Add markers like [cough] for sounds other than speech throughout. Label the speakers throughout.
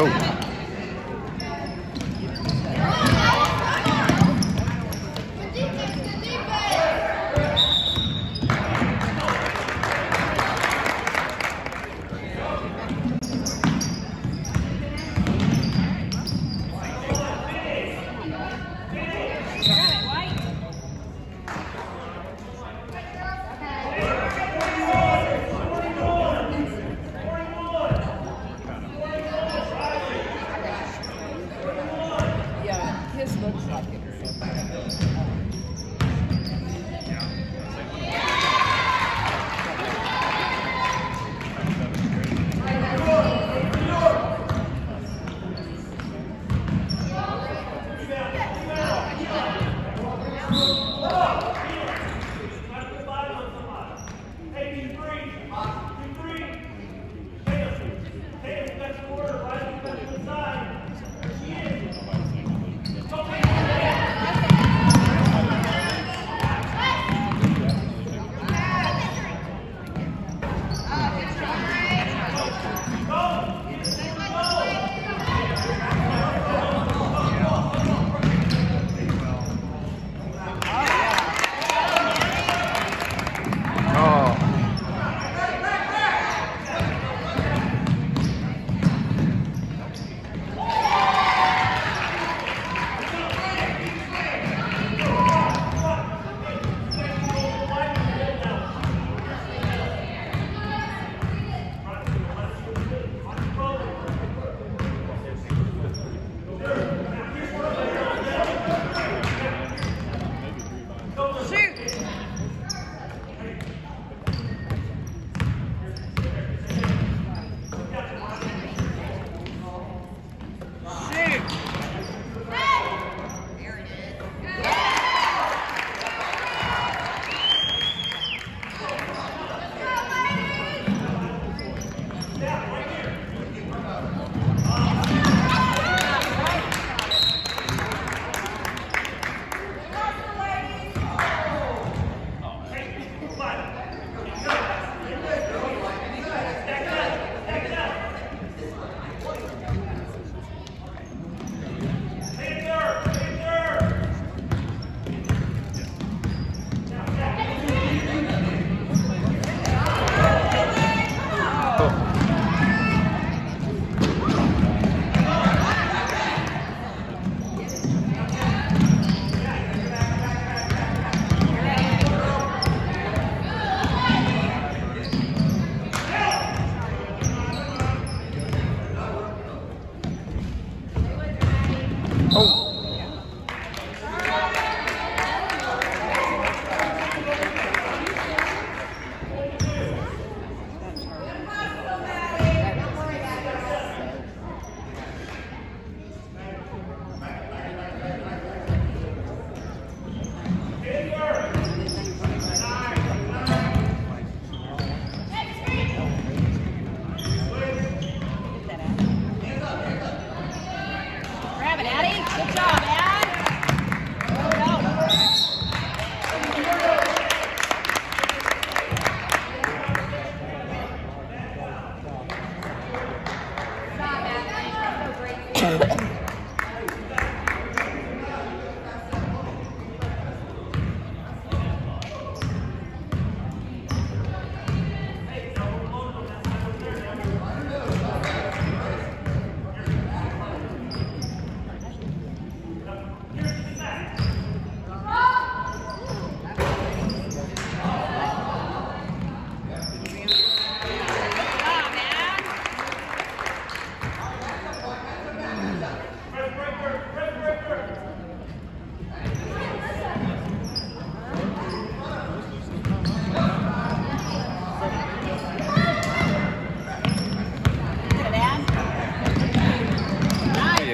Speaker 1: Yeah,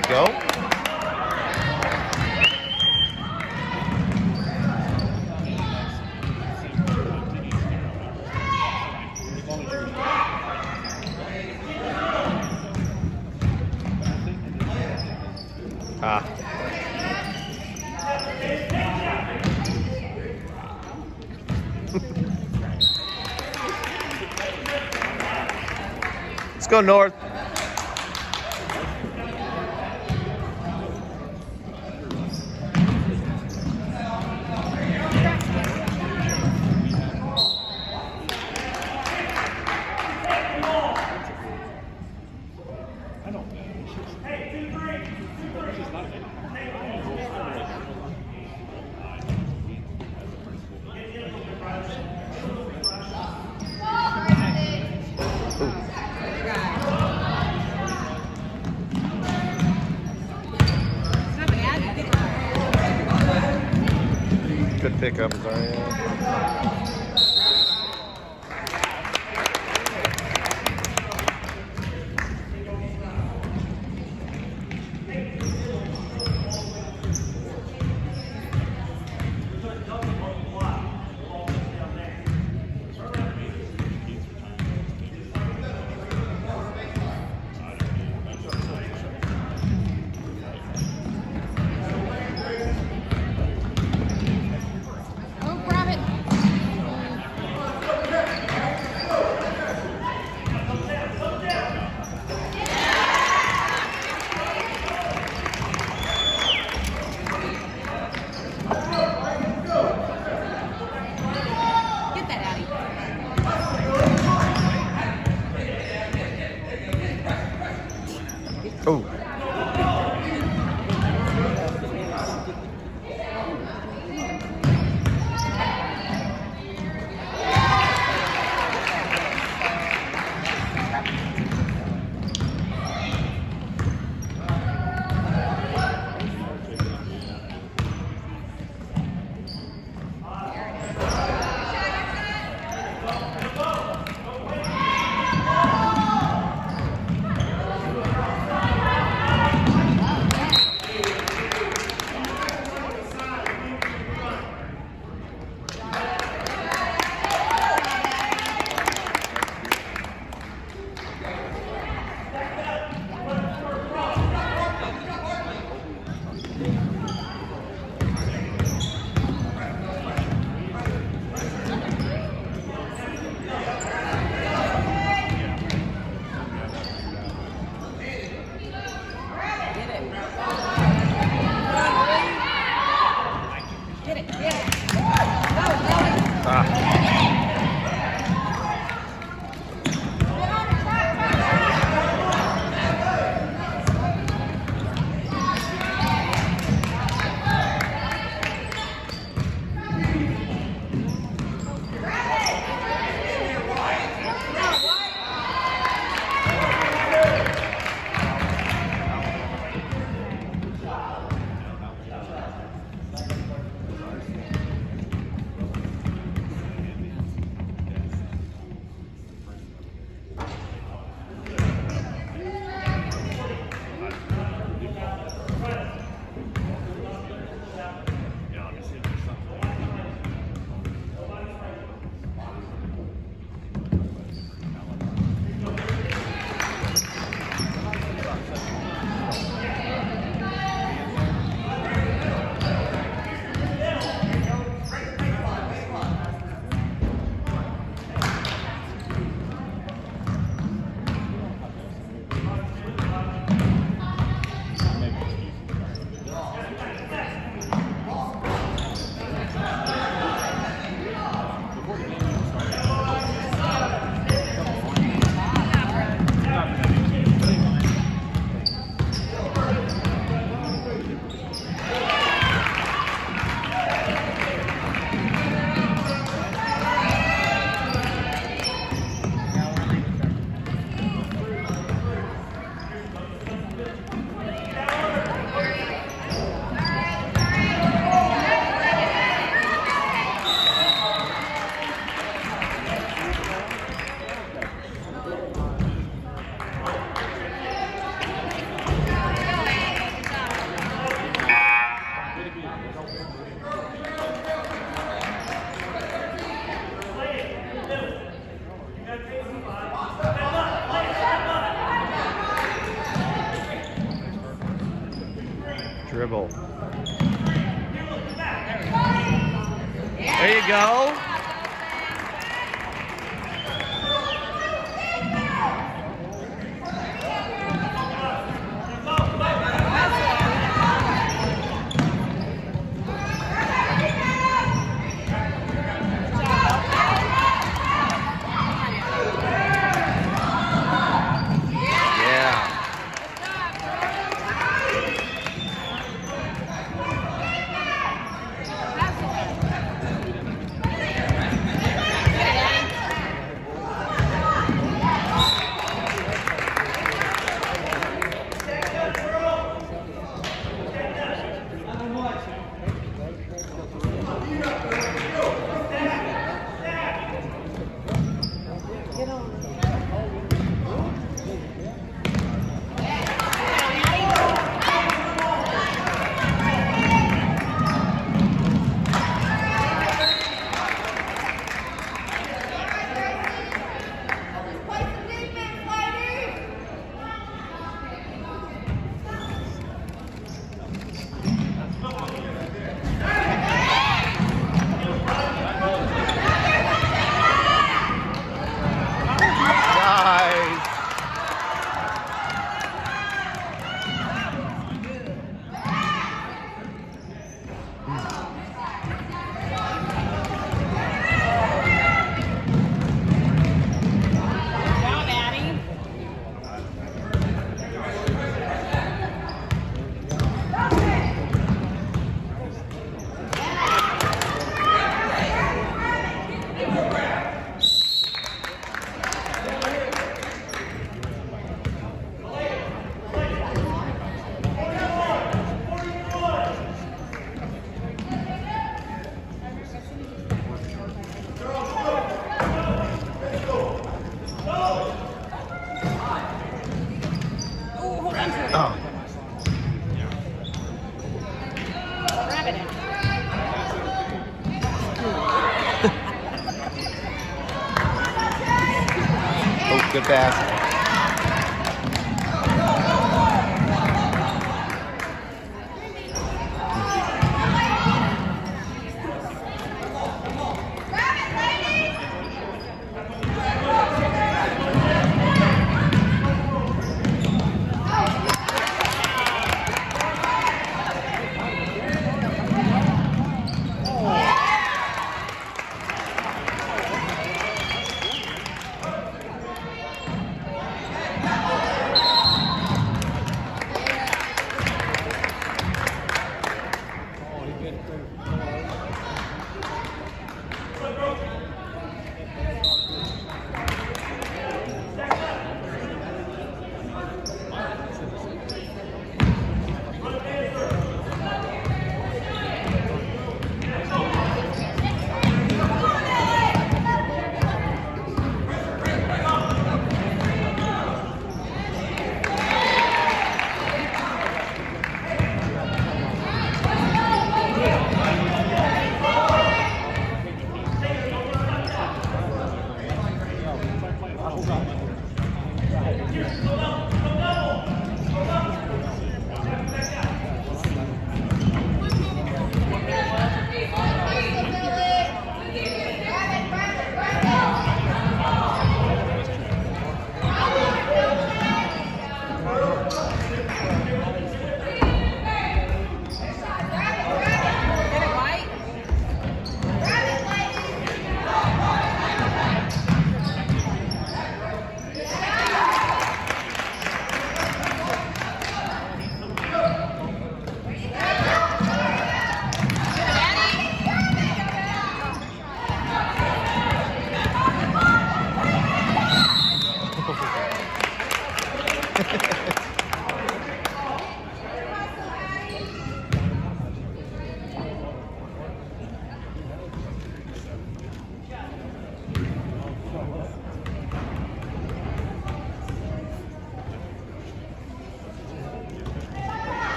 Speaker 1: go.
Speaker 2: Ah. [laughs] Let's go north.